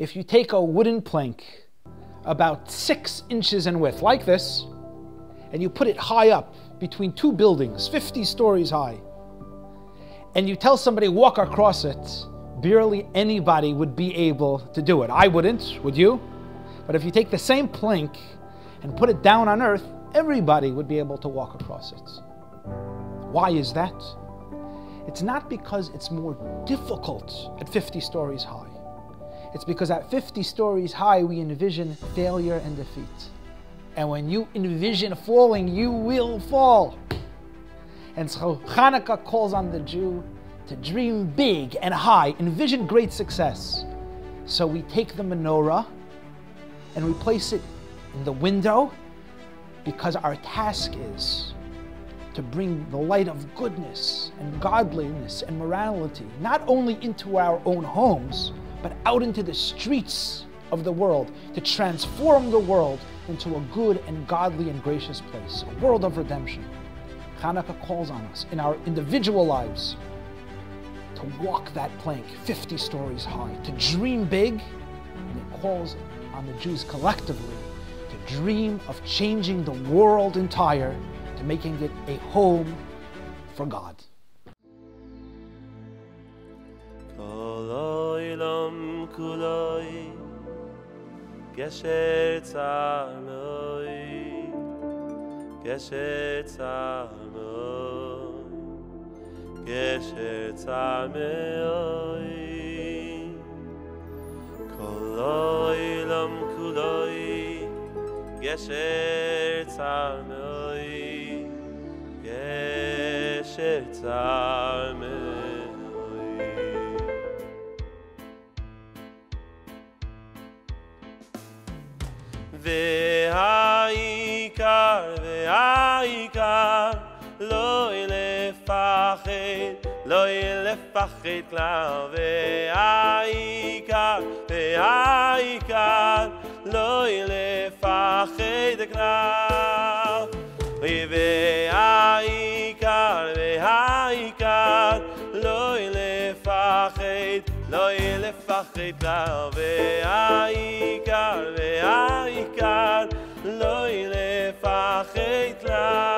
If you take a wooden plank about six inches in width, like this, and you put it high up between two buildings, 50 stories high, and you tell somebody walk across it, barely anybody would be able to do it. I wouldn't, would you? But if you take the same plank and put it down on earth, everybody would be able to walk across it. Why is that? It's not because it's more difficult at 50 stories high. It's because at 50 stories high, we envision failure and defeat. And when you envision falling, you will fall. And so Hanukkah calls on the Jew dream big and high, envision great success. So we take the menorah and we place it in the window because our task is to bring the light of goodness and godliness and morality not only into our own homes, but out into the streets of the world to transform the world into a good and godly and gracious place, a world of redemption. Hanukkah calls on us in our individual lives to walk that plank 50 stories high, to dream big, and it calls on the Jews collectively to dream of changing the world entire, to making it a home for God. gesher gesher gesher tsar me oy koloy lam kuloy gesher tsar me oy gesher tsar לפחד, לא לפחד כלל, והעיקר, והעיקר, לא לפחד כלל. והעיקר, והעיקר, לא לפחד, לא לפחד כלל, והעיקר, והעיקר, לא לפחד כלל.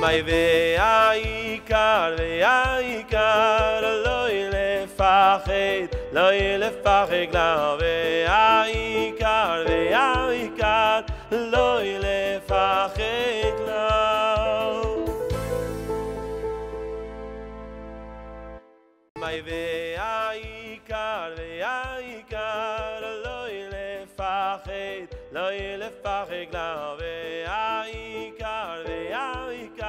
mai ve ay kar ve ay kar lo ile fakhet lo ile fakhet la ve ay kar ve ay kar lo ile fakhet mai ve ay kar ve ay kar lo ile fakhet lo ile fakhet la ve kar ve ay kar